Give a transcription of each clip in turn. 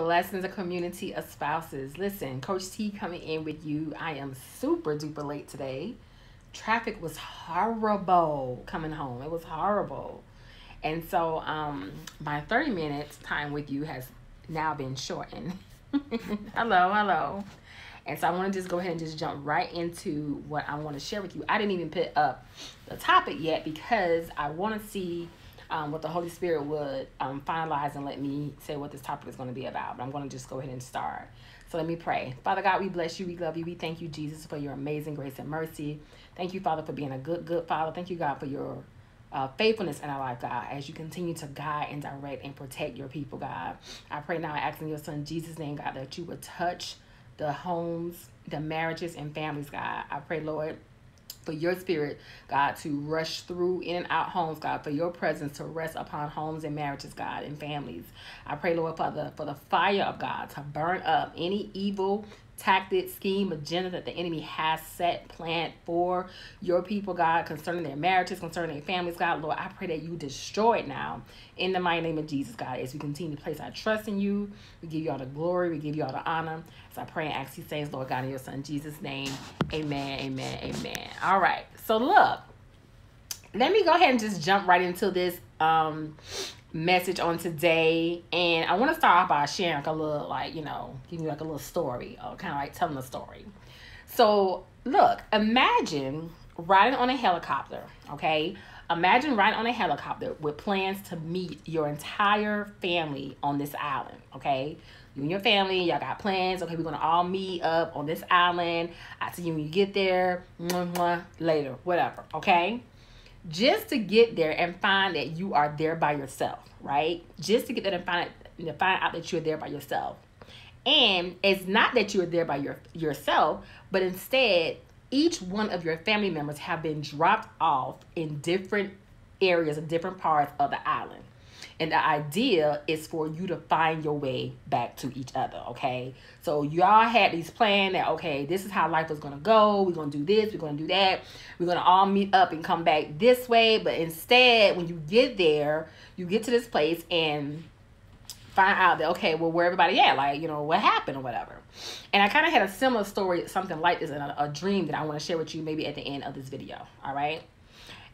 Blessings, a community of spouses. Listen, Coach T coming in with you. I am super duper late today. Traffic was horrible coming home. It was horrible. And so um my 30 minutes time with you has now been shortened. hello, hello. And so I want to just go ahead and just jump right into what I want to share with you. I didn't even put up the topic yet because I want to see um, what the Holy Spirit would um, finalize and let me say what this topic is going to be about. But I'm going to just go ahead and start. So let me pray. Father God, we bless you. We love you. We thank you, Jesus, for your amazing grace and mercy. Thank you, Father, for being a good, good Father. Thank you, God, for your uh, faithfulness in our life, God, as you continue to guide and direct and protect your people, God. I pray now, asking your Son Jesus' name, God, that you would touch the homes, the marriages, and families, God. I pray, Lord, for your spirit, God, to rush through in and out homes, God, for your presence to rest upon homes and marriages, God, and families. I pray, Lord, Father, for the fire of God to burn up any evil tactic, scheme, agenda that the enemy has set, planned for your people, God, concerning their marriages, concerning their families, God. Lord, I pray that you destroy it now in the mighty name of Jesus, God. As we continue to place our trust in you, we give you all the glory, we give you all the honor. As I pray and ask these things, Lord God, in your Son Jesus' name. Amen, amen, amen. All right. So look, let me go ahead and just jump right into this um message on today and i want to start off by sharing like a little like you know giving you like a little story uh, or kind of like telling a story. So look imagine riding on a helicopter okay? Imagine riding on a helicopter with plans to meet your entire family on this island okay? You and your family y'all got plans okay we're gonna all meet up on this island. I see you when you get there later whatever okay just to get there and find that you are there by yourself, right? Just to get there and find it, to find out that you're there by yourself. And it's not that you're there by your yourself, but instead each one of your family members have been dropped off in different areas and different parts of the island. And the idea is for you to find your way back to each other, okay? So y'all had these plans that, okay, this is how life is going to go. We're going to do this. We're going to do that. We're going to all meet up and come back this way. But instead, when you get there, you get to this place and find out that, okay, well, where everybody at? Like, you know, what happened or whatever. And I kind of had a similar story, something like this, in a, a dream that I want to share with you maybe at the end of this video, all right?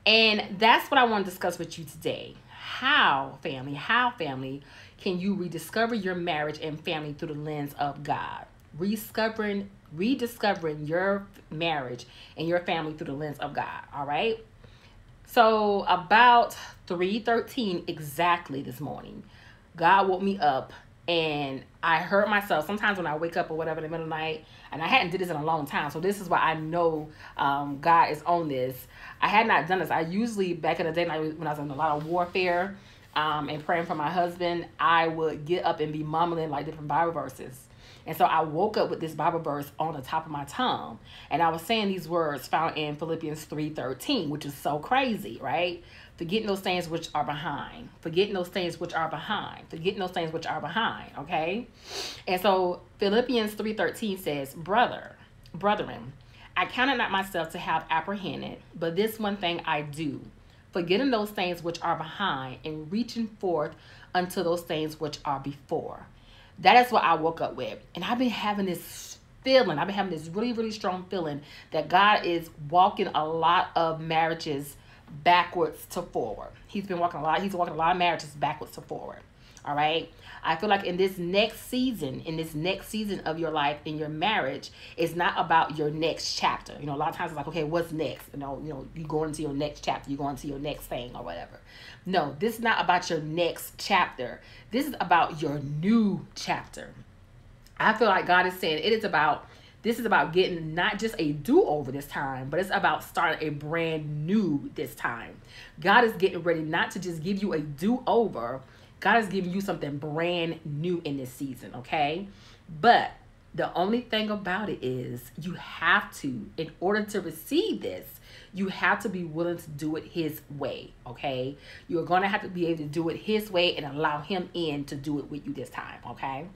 And that's what I want to discuss with you today how, family, how, family, can you rediscover your marriage and family through the lens of God? Rediscovering, rediscovering your marriage and your family through the lens of God. All right. So about 3:13 exactly this morning, God woke me up and I heard myself sometimes when I wake up or whatever in the middle of the night, and I hadn't did this in a long time, so this is why I know um, God is on this. I had not done this. I usually back in the day when I was in a lot of warfare um, and praying for my husband, I would get up and be mumbling like different Bible verses. And so I woke up with this Bible verse on the top of my tongue. And I was saying these words found in Philippians 3:13, which is so crazy, right? Forgetting those things which are behind. Forgetting those things which are behind. Forgetting those things which are behind, okay? And so Philippians 3:13 says, "Brother, brethren, I counted not myself to have apprehended, but this one thing I do, forgetting those things which are behind and reaching forth unto those things which are before. That is what I woke up with. And I've been having this feeling, I've been having this really, really strong feeling that God is walking a lot of marriages backwards to forward. He's been walking a lot, he's walking a lot of marriages backwards to forward. All right. I feel like in this next season, in this next season of your life, in your marriage, it's not about your next chapter. You know, a lot of times it's like, okay, what's next? You know, you know, you go into your next chapter, you go into your next thing or whatever. No, this is not about your next chapter. This is about your new chapter. I feel like God is saying it is about this is about getting not just a do over this time, but it's about starting a brand new this time. God is getting ready not to just give you a do over, God is giving you something brand new in this season, okay? But the only thing about it is you have to, in order to receive this, you have to be willing to do it his way, okay? You're going to have to be able to do it his way and allow him in to do it with you this time, okay?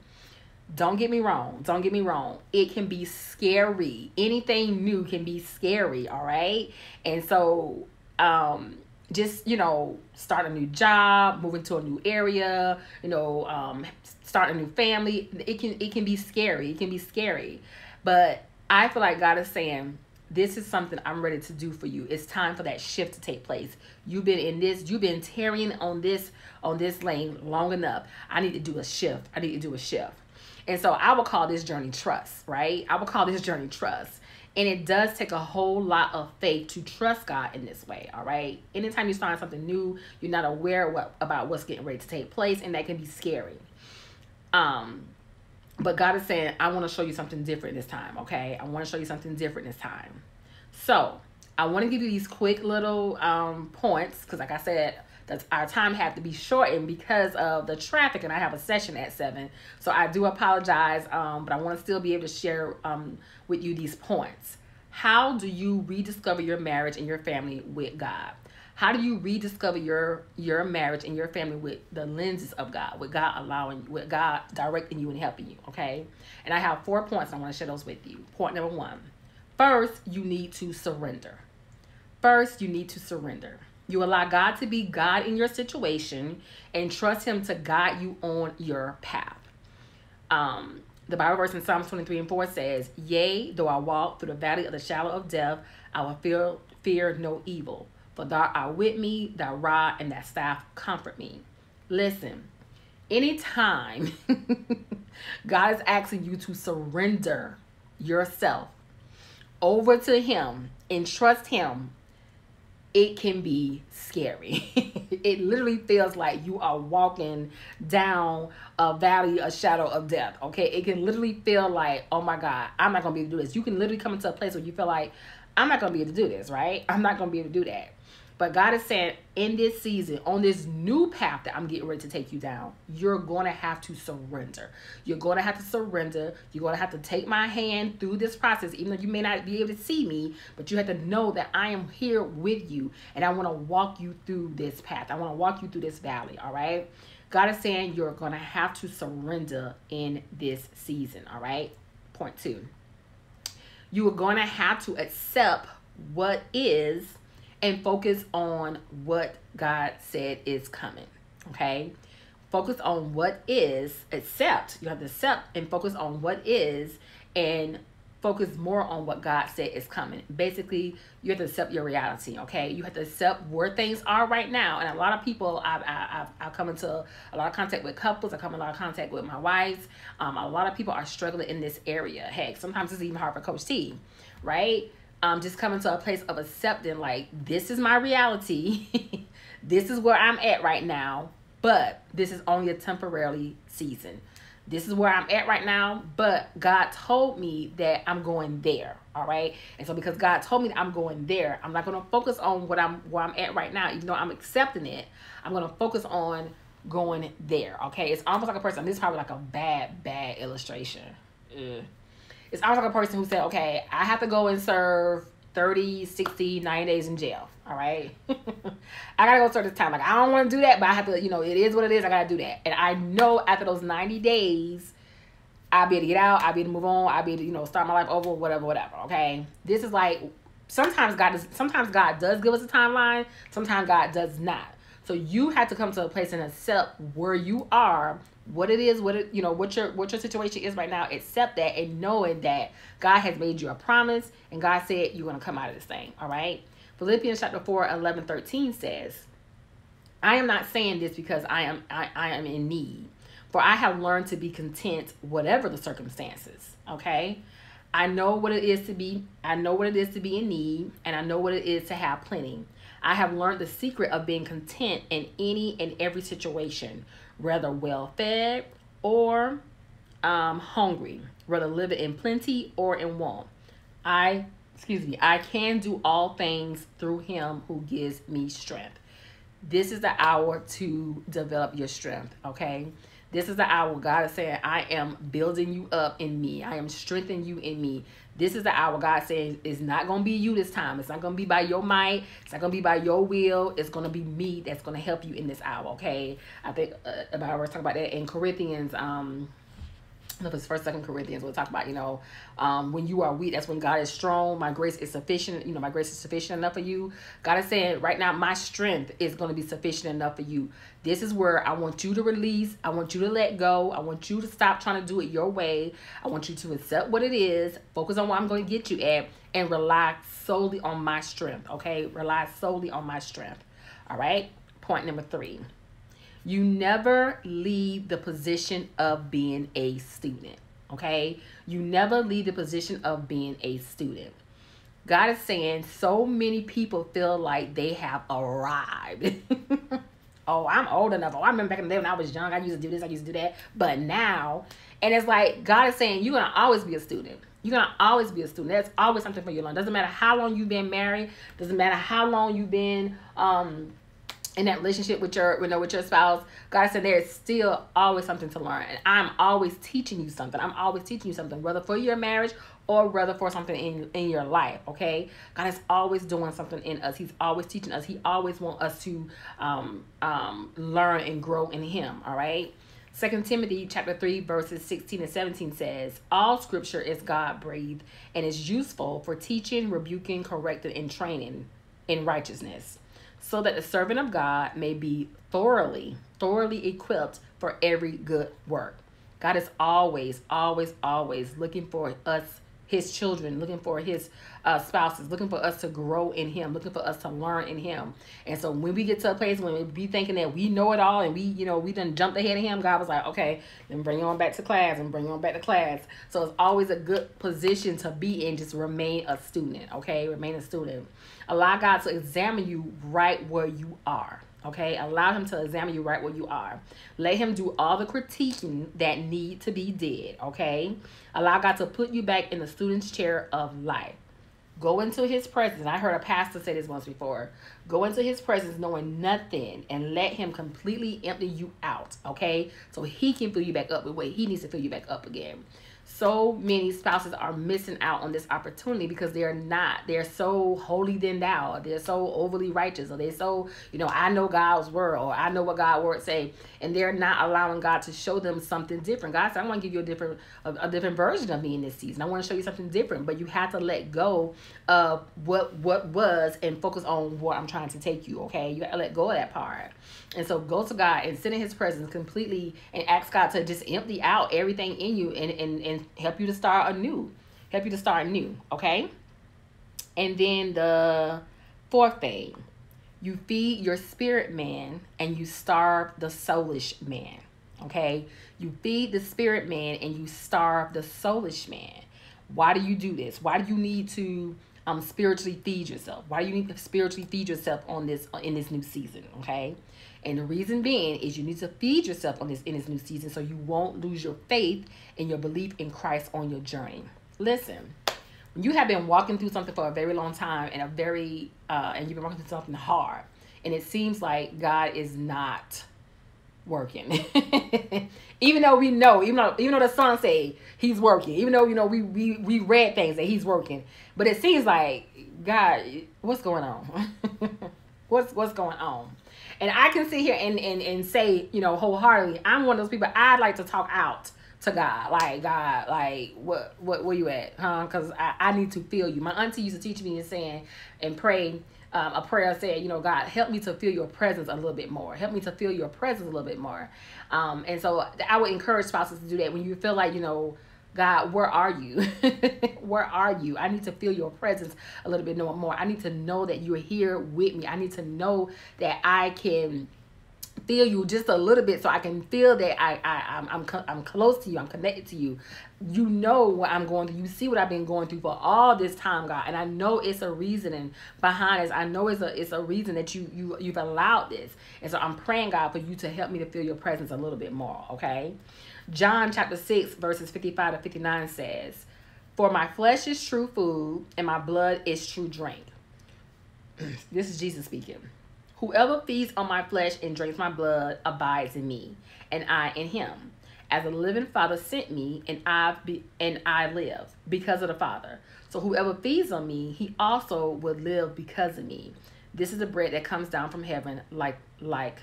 Don't get me wrong. Don't get me wrong. It can be scary. Anything new can be scary, all right? And so um just you know start a new job moving to a new area you know um, start a new family. It can it can be scary. It can be scary. But i feel like god is saying this is something i'm ready to do for you. It's time for that shift to take place. You've been in this you've been tearing on this on this lane long enough. I need to do a shift. I need to do a shift. And so i would call this journey trust right? I would call this journey trust and it does take a whole lot of faith to trust God in this way, all right? Anytime you start something new, you're not aware what, about what's getting ready to take place, and that can be scary. Um, but God is saying, I want to show you something different this time, okay? I want to show you something different this time. So, I want to give you these quick little um, points because, like I said, our time had to be shortened because of the traffic, and I have a session at seven. So I do apologize, um, but I want to still be able to share um, with you these points. How do you rediscover your marriage and your family with God? How do you rediscover your your marriage and your family with the lenses of God, with God allowing, with God directing you and helping you? Okay, and I have four points. I want to share those with you. Point number one: first, you need to surrender. First, you need to surrender. You allow God to be God in your situation and trust Him to guide you on your path. Um, the Bible verse in Psalms 23 and 4 says, Yea, though I walk through the valley of the shadow of death, I will fear, fear no evil. For thou art with me, thy rod and thy staff comfort me. Listen, anytime God is asking you to surrender yourself over to Him and trust Him it can be scary. it literally feels like you are walking down a valley, a shadow of death. Okay. It can literally feel like, oh my God, I'm not going to be able to do this. You can literally come into a place where you feel like, I'm not going to be able to do this, right? I'm not going to be able to do that. But God is saying in this season, on this new path that I'm getting ready to take you down, you're going to have to surrender. You're going to have to surrender. You're going to have to take my hand through this process, even though you may not be able to see me, but you have to know that I am here with you and I want to walk you through this path. I want to walk you through this valley, all right? God is saying you're going to have to surrender in this season, all right? Point two. You are going to have to accept what is and focus on what God said is coming. Okay? Focus on what is, accept. You have to accept and focus on what is and focus more on what God said is coming. Basically, you have to accept your reality, okay? You have to accept where things are right now. And a lot of people, I've, I've, I've come into a lot of contact with couples. I come in a lot of contact with my wives. Um, a lot of people are struggling in this area. Heck, sometimes it's even hard for Coach T, right? Um, just coming to a place of accepting like this is my reality. This is where i'm at right now but this is only a temporary season. This is where i'm at right now but god told me that i'm going there all right? And so because god told me that i'm going there i'm not going to focus on what i'm where i'm at right now even though i'm accepting it. I'm going to focus on going there okay? It's almost like a person this is probably like a bad bad illustration. Ugh it's almost like a person who said, okay, I have to go and serve 30, 60, 90 days in jail. All right. I gotta go serve this time. Like I don't want to do that, but I have to, you know, it is what it is. I gotta do that. And I know after those 90 days, I'll be able to get out, I'll be able to move on, I'll be able to, you know, start my life over, whatever, whatever. Okay. This is like sometimes God does sometimes God does give us a timeline, sometimes God does not. So you have to come to a place and accept where you are what it is, what it you know, what your what your situation is right now, accept that and knowing that God has made you a promise and God said you're gonna come out of this thing. All right. Philippians chapter 4, 11, 13 says, I am not saying this because I am I, I am in need, for I have learned to be content whatever the circumstances. Okay. I know what it is to be, I know what it is to be in need, and I know what it is to have plenty. I have learned the secret of being content in any and every situation, whether well fed or um, hungry, whether living in plenty or in want. I, excuse me, I can do all things through him who gives me strength. This is the hour to develop your strength, okay? This is the hour God is saying, I am building you up in me. I am strengthening you in me. This is the hour God says it's not going to be you this time. It's not going to be by your might. It's not going to be by your will. It's going to be me that's going to help you in this hour, okay? I think uh, about we're talking about that in Corinthians um it's first second corinthians we'll talk about you know um, when you are weak that's when god is strong. My grace is sufficient you know my grace is sufficient enough for you. God is saying right now my strength is going to be sufficient enough for you. This is where i want you to release i want you to let go i want you to stop trying to do it your way. I want you to accept what it is focus on what i'm going to get you at and rely solely on my strength okay? Rely solely on my strength all right? Point number three you never leave the position of being a student. Okay? You never leave the position of being a student. God is saying so many people feel like they have arrived. oh, I'm old enough. Oh, I remember back in the day when I was young, I used to do this, I used to do that. But now, and it's like God is saying you're gonna always be a student. You're gonna always be a student. There's always something for you to learn. Doesn't matter how long you've been married. Doesn't matter how long you've been um in that relationship with your you know with your spouse god said there's still always something to learn. And i'm always teaching you something. I'm always teaching you something whether for your marriage or whether for something in in your life okay? God is always doing something in us. He's always teaching us. He always wants us to um um learn and grow in him all right? Second Timothy chapter 3 verses 16 and 17 says, All scripture is God breathed and is useful for teaching, rebuking, correcting, and training in righteousness so that the servant of God may be thoroughly, thoroughly equipped for every good work. God is always, always, always looking for us, his children, looking for his uh, spouses, looking for us to grow in him, looking for us to learn in him. And so when we get to a place when we be thinking that we know it all and we, you know, we done jumped ahead of him, God was like, okay, then bring you on back to class and bring you on back to class. So it's always a good position to be in, just remain a student, okay? Remain a student. Allow God to examine you right where you are. Okay, allow him to examine you right where you are. Let him do all the critiquing that need to be did. Okay, allow God to put you back in the student's chair of life. Go into his presence. I heard a pastor say this once before. Go into his presence knowing nothing and let him completely empty you out. Okay, so he can fill you back up with what he needs to fill you back up again so many spouses are missing out on this opportunity because they're not they're so holy than thou they're so overly righteous or they're so you know i know god's word or i know what god word say and they're not allowing god to show them something different. God said i want to give you a different a, a different version of me in this season. I want to show you something different but you have to let go of what what was and focus on what i'm trying to take you okay? You got to let go of that part and so go to god and sit in his presence completely and ask god to just empty out everything in you and and, and help you to start anew. Help you to start new, okay? And then the fourth thing, you feed your spirit man and you starve the soulish man. Okay? You feed the spirit man and you starve the soulish man. Why do you do this? Why do you need to um spiritually feed yourself? Why do you need to spiritually feed yourself on this in this new season? Okay? And the reason being is you need to feed yourself on this in this new season so you won't lose your faith and your belief in Christ on your journey. Listen, when you have been walking through something for a very long time and a very uh, and you've been walking through something hard, and it seems like God is not working. even though we know, even though even though the song say he's working, even though you know we we we read things that he's working, but it seems like God, what's going on? what's what's going on? And I can sit here and, and, and say, you know, wholeheartedly, I'm one of those people, I'd like to talk out to God. Like, God, like, what, what, where you at? Huh? Because I, I need to feel you. My auntie used to teach me and saying and pray um, a prayer said, you know, God, help me to feel your presence a little bit more. Help me to feel your presence a little bit more. Um, and so I would encourage spouses to do that when you feel like, you know, God, where are you? where are you? I need to feel your presence a little bit more. I need to know that you're here with me. I need to know that I can feel you just a little bit so I can feel that I, I I'm, I'm, I'm close to you. I'm connected to you. You know what I'm going through. You see what I've been going through for all this time, God. And I know it's a reasoning behind this. I know it's a, it's a reason that you, you, you've allowed this. And so I'm praying, God, for you to help me to feel your presence a little bit more. Okay. John chapter 6, verses 55 to 59 says, For my flesh is true food, and my blood is true drink. this is Jesus speaking. Whoever feeds on my flesh and drinks my blood abides in me, and I in him. As the living Father sent me, and I be, and I live because of the Father. So whoever feeds on me, he also will live because of me. This is the bread that comes down from heaven, like like.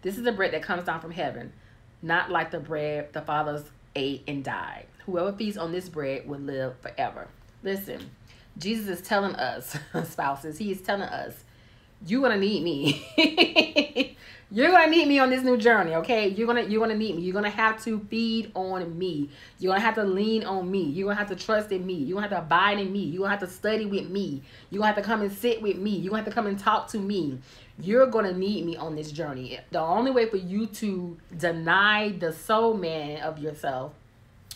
This is the bread that comes down from heaven, not like the bread the fathers ate, and died. Whoever feeds on this bread will live forever. Listen, Jesus is telling us, spouses, he is telling us, you're gonna need me. you're gonna need me on this new journey, okay? You're gonna you're gonna need me. You're gonna have to feed on me. You're gonna have to lean on me. You're gonna have to trust in me. You're gonna have to abide in me. You're gonna have to study with me. You're gonna have to come and sit with me. You're gonna have to come and talk to me. You're gonna need me on this journey. The only way for you to deny the soul man of yourself,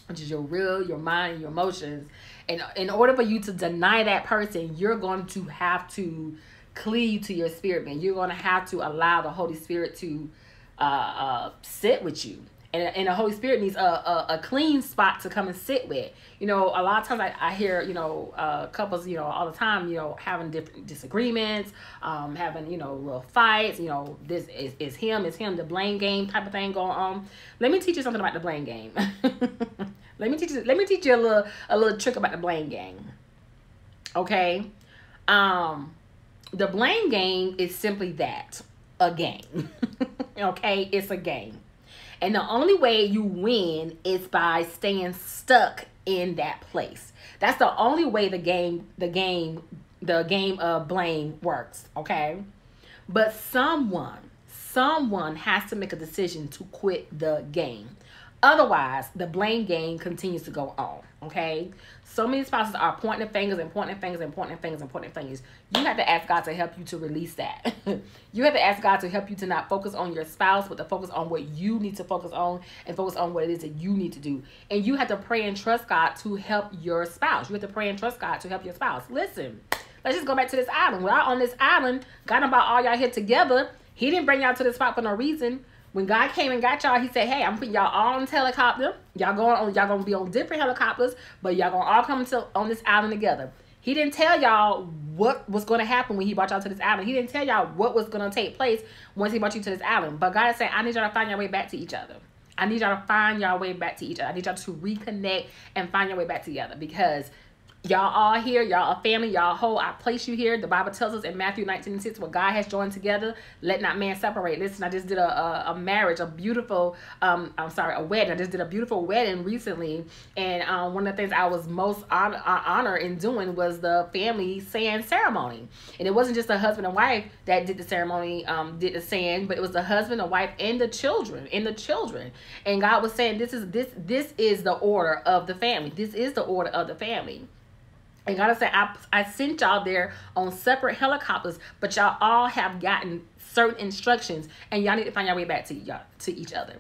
which is your real, your mind, your emotions, and in order for you to deny that person, you're going to have to cleave to your spirit man. You're going to have to allow the Holy Spirit to uh, uh, sit with you. And, and the Holy Spirit needs a, a, a, clean spot to come and sit with. You know, a lot of times I, I hear, you know, uh, couples, you know, all the time, you know, having different disagreements, um, having, you know, real fights, you know, this is, is him, is him, the blame game type of thing going on. Let me teach you something about the blame game. let me teach you, let me teach you a little, a little trick about the blame game. Okay. Um, the blame game is simply that a game. okay, it's a game. And the only way you win is by staying stuck in that place. That's the only way the game the game the game of blame works, okay? But someone someone has to make a decision to quit the game. Otherwise, the blame game continues to go on. Okay. So many spouses are pointing fingers and pointing fingers and pointing fingers and pointing fingers. You have to ask God to help you to release that. you have to ask God to help you to not focus on your spouse, but to focus on what you need to focus on and focus on what it is that you need to do. And you have to pray and trust God to help your spouse. You have to pray and trust God to help your spouse. Listen, let's just go back to this island. We're on this island, God about all y'all here together. He didn't bring y'all to this spot for no reason. When God came and got y'all, he said, Hey, I'm putting y'all all on helicopter. Y'all going on, y'all gonna be on different helicopters, but y'all gonna all come to on this island together. He didn't tell y'all what was going to happen when he brought y'all to this island. He didn't tell y'all what was going to take place once he brought you to this island. But God saying, I need y'all to find your way back to each other. I need y'all to find your way back to each other. I need y'all to reconnect and find your way back together because Y'all all here, y'all a family, y'all whole. I place you here. The Bible tells us in Matthew 19 and 6, what God has joined together, let not man separate. Listen, I just did a, a, a marriage, a beautiful, um, I'm sorry, a wedding. I just did a beautiful wedding recently. And um, one of the things I was most on, uh, honored in doing was the family saying ceremony. And it wasn't just the husband and wife that did the ceremony, um, did the sand, but it was the husband, the wife, and the children, and the children. And God was sand, this is this this is the order of the family. This is the order of the family. And God said, I, I sent y'all there on separate helicopters, but y'all all have gotten certain instructions, and y'all need to find your way back to y'all to each other.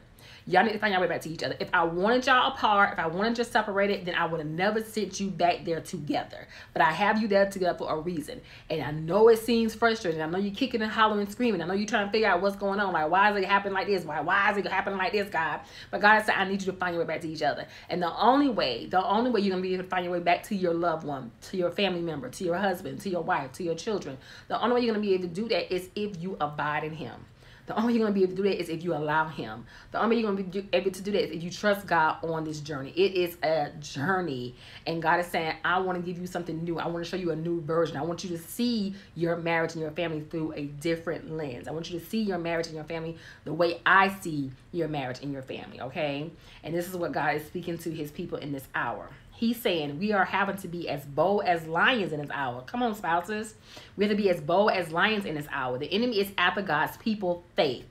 Y'all need to find your way back to each other. If I wanted y'all apart, if I wanted you separated, then I would have never sent you back there together. But I have you there together for a reason. And I know it seems frustrating. I know you're kicking and hollering, screaming. I know you're trying to figure out what's going on. Like, why is it happening like this? Why, why is it happening like this, God? But God said, I need you to find your way back to each other. And the only way, the only way you're going to be able to find your way back to your loved one, to your family member, to your husband, to your wife, to your children, the only way you're going to be able to do that is if you abide in Him. The only way you're going to be able to do that is if you allow Him. The only way you're going to be able to do that is if you trust God on this journey. It is a journey. And God is saying, I want to give you something new. I want to show you a new version. I want you to see your marriage and your family through a different lens. I want you to see your marriage and your family the way I see your marriage and your family, okay? And this is what God is speaking to His people in this hour. He's saying we are having to be as bold as lions in this hour. Come on, spouses. We have to be as bold as lions in this hour. The enemy is after God's people faith.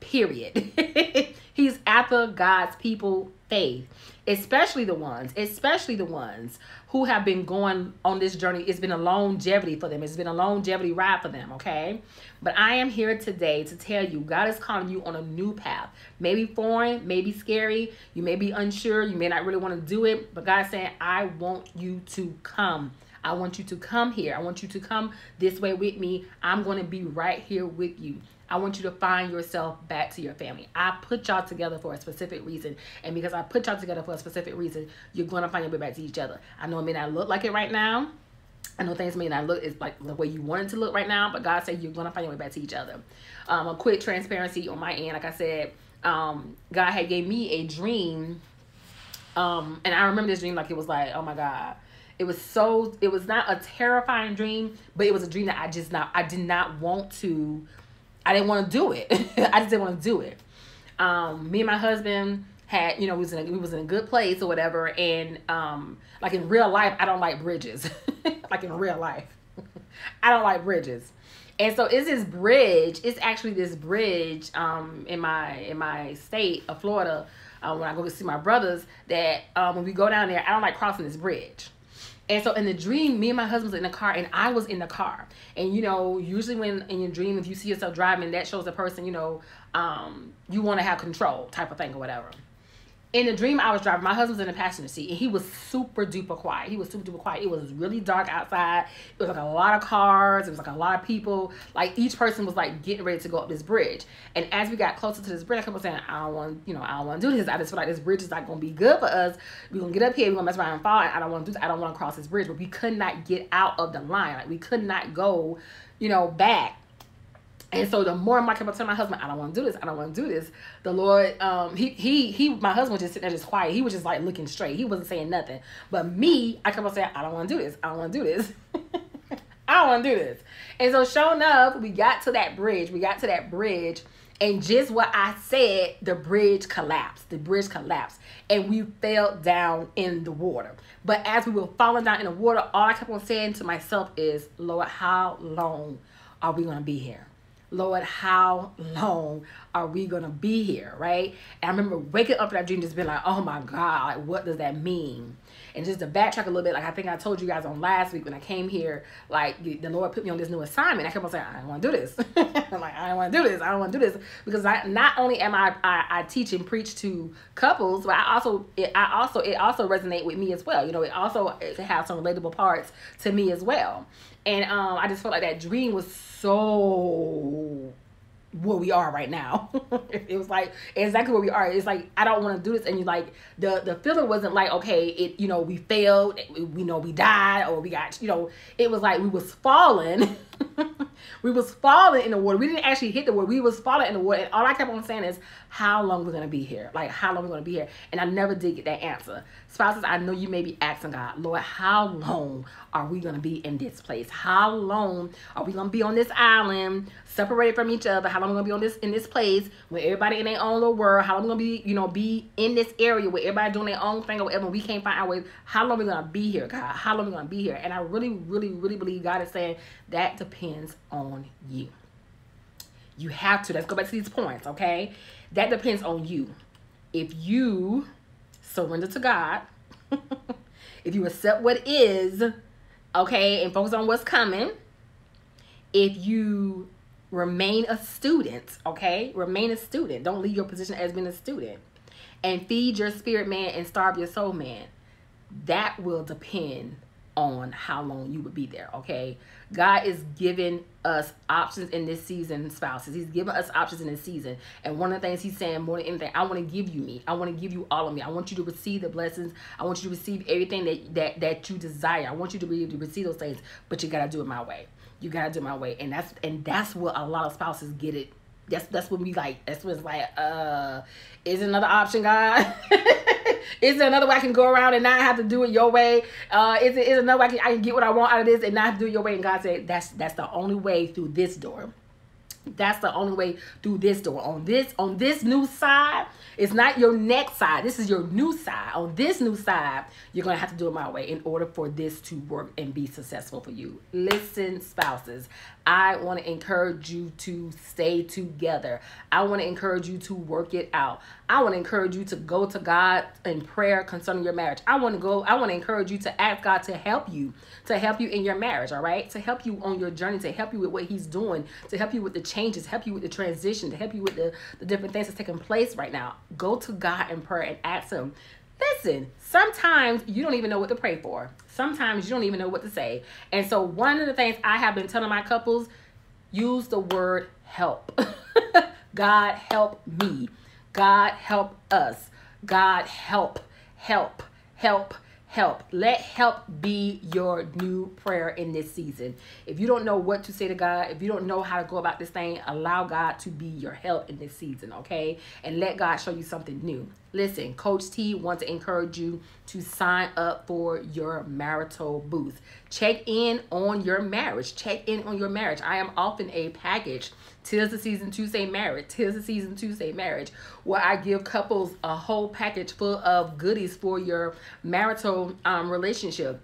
Period. He's after God's people faith, especially the ones, especially the ones who have been going on this journey. It's been a longevity for them. It's been a longevity ride for them, okay? But I am here today to tell you God is calling you on a new path. Maybe foreign, maybe scary. You may be unsure. You may not really want to do it. But God is saying, I want you to come. I want you to come here. I want you to come this way with me. I'm going to be right here with you. I want you to find yourself back to your family. I put y'all together for a specific reason. And because I put y'all together for a specific reason, you're going to find your way back to each other. I know it may not look like it right now. I know things may not look is like the way you want it to look right now, but God said you're gonna find your way back to each other. Um, a quick transparency on my end, like I said, um, God had gave me a dream, um, and I remember this dream like it was like, oh my God, it was so it was not a terrifying dream, but it was a dream that I just not I did not want to I didn't want to do it. I just didn't want to do it. Um, me and my husband had you know we was in a, we was in a good place or whatever and um like in real life I don't like bridges like in real life I don't like bridges and so this bridge it's actually this bridge um in my in my state of Florida uh, when I go to see my brothers that um, when we go down there I don't like crossing this bridge and so in the dream, me and my husband was in the car and I was in the car. And you know, usually when in your dream, if you see yourself driving, that shows the person, you know, um, you want to have control type of thing or whatever in the dream I was driving, my husband was in the passenger seat and he was super duper quiet. He was super duper quiet. It was really dark outside. It was like a lot of cars. It was like a lot of people. Like each person was like getting ready to go up this bridge. And as we got closer to this bridge, I kept saying, I don't want, you know, I don't want to do this. I just feel like this bridge is not gonna be good for us. We're gonna get up here, we're gonna mess around and fall. And I don't want to do this. I don't want to cross this bridge. But we could not get out of the line. Like we could not go, you know, back and so the more I kept telling my husband, I don't want to do this. I don't want to do this. The Lord, um, he he he, my husband was just sitting there just quiet. He was just like looking straight. He wasn't saying nothing. But me, I kept on saying, I don't want to do this. I don't want to do this. I don't want to do this. And so, sure enough, we got to that bridge. We got to that bridge, and just what I said, the bridge collapsed. The bridge collapsed, and we fell down in the water. But as we were falling down in the water, all I kept on saying to myself is, Lord, how long are we going to be here? Lord, how long are we gonna be here, right? And I remember waking up in that dream, just being like, oh my God, what does that mean? And just to backtrack a little bit, like I think I told you guys on last week when I came here, like the Lord put me on this new assignment. I kept on saying, I don't want to do this. I'm like, I don't want to do this. I don't want to do this because I not only am I, I I teach and preach to couples, but I also it I also it also resonate with me as well. You know, it also it has some relatable parts to me as well. And um, I just felt like that dream was so where we are right now. it was like exactly where we are. It's like I don't want to do this, and you like the the feeling wasn't like okay, it you know we failed, we know we died, or we got you know it was like we was falling. we was falling in the water. We didn't actually hit the water. We was falling in the water, and all I kept on saying is how long we're gonna be here, like how long we're gonna be here, and I never did get that answer. Spouses, I know you may be asking God, Lord, how long are we gonna be in this place? How long are we gonna be on this island, separated from each other? How long are we gonna be on this in this place where everybody in their own little world? How long are we gonna be, you know, be in this area where everybody doing their own thing or whatever? We can't find our way. How long are we gonna be here, God? How long are we gonna be here? And I really, really, really believe God is saying that depends on you. You have to. Let's go back to these points, okay? That depends on you. If you surrender to God, if you accept what is, okay, and focus on what's coming, if you remain a student, okay, remain a student, don't leave your position as being a student, and feed your spirit man and starve your soul man, that will depend on how long you would be there, okay? God is giving us options in this season, spouses. He's giving us options in this season. And one of the things he's saying more than anything, I want to give you me. I want to give you all of me. I want you to receive the blessings. I want you to receive everything that that, that you desire. I want you to be able to receive those things, but you gotta do it my way. You gotta do it my way. And that's and that's what a lot of spouses get it. That's that's when we like that's when it's like, uh, is another option, God? Is there another way I can go around and not have to do it your way? Uh, is it is another way I can, I can get what I want out of this and not do it your way? And God said, that's that's the only way through this door. That's the only way through this door. On this on this new side, it's not your next side. This is your new side. On this new side, you're to have to do it my way in order for this to work and be successful for you. Listen, spouses, I want to encourage you to stay together. I want to encourage you to work it out. I want to encourage you to go to God in prayer concerning your marriage. I want to go, I want to encourage you to ask God to help you, to help you in your marriage, all right? To help you on your journey, to help you with what He's doing, to help you with the changes, help you with the transition, to help you with the, the different things that's taking place right now. Go to God in prayer and ask Him. Listen, sometimes you don't even know what to pray for. Sometimes you don't even know what to say. And so, one of the things I have been telling my couples use the word help. God help me. God help us. God help, help, help, help. Let help be your new prayer in this season. If you don't know what to say to God, if you don't know how to go about this thing, allow God to be your help in this season, okay? And let God show you something new. Listen, Coach T wants to encourage you to sign up for your marital booth. Check in on your marriage. Check in on your marriage. I am often a package. Tis the season to say marriage. Tis the season to say marriage. Where I give couples a whole package full of goodies for your marital um, relationship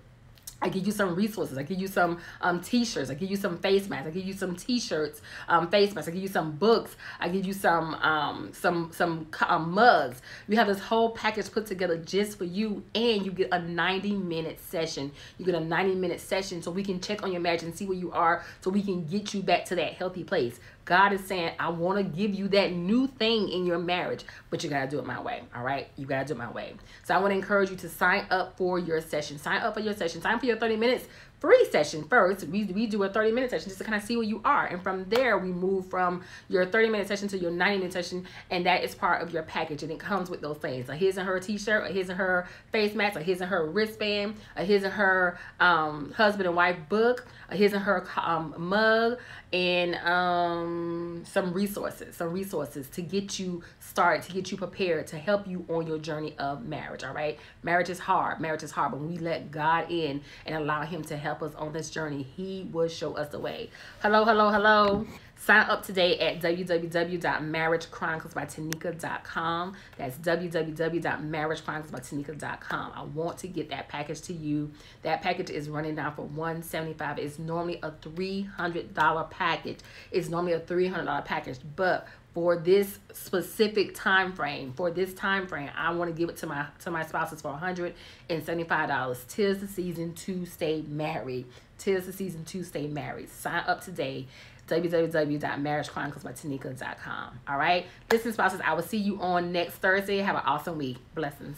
I give you some resources. I give you some um, t-shirts. I give you some face masks. I give you some t-shirts, um, face masks. I give you some books. I give you some um, some some um, mugs. You have this whole package put together just for you, and you get a 90 minute session. You get a 90 minute session so we can check on your marriage and see where you are, so we can get you back to that healthy place. God is saying, I want to give you that new thing in your marriage, but you got to do it my way. All right. You got to do it my way. So I want to encourage you to sign up for your session. Sign up for your session. Sign up for your 30 minutes free session first. We, we do a 30 minute session just to kind of see where you are. And from there, we move from your 30 minute session to your 90 minute session. And that is part of your package. And it comes with those things a his and her t shirt, a his and her face mask, a his and her wristband, a his and her um, husband and wife book, a his and her um, mug, and um, some resources, some resources to get you started, to get you prepared, to help you on your journey of marriage. All right. Marriage is hard. Marriage is hard. But when we let God in and allow Him to help us on this journey, He will show us the way. Hello, hello, hello. Sign up today at www.marriagechroniclesbytanika.com. That's www.marriagechroniclesbytanika.com. I want to get that package to you. That package is running down for 175. It's normally a $300 package. It's normally a $300 package, but for this specific time frame for this time frame i want to give it to my to my spouses for $175 tis the season to stay married. Tis the season to stay married. Sign up today www.marriagechroniclesbytanika.com all right? Listen spouses i will see you on next thursday. Have an awesome week. Blessings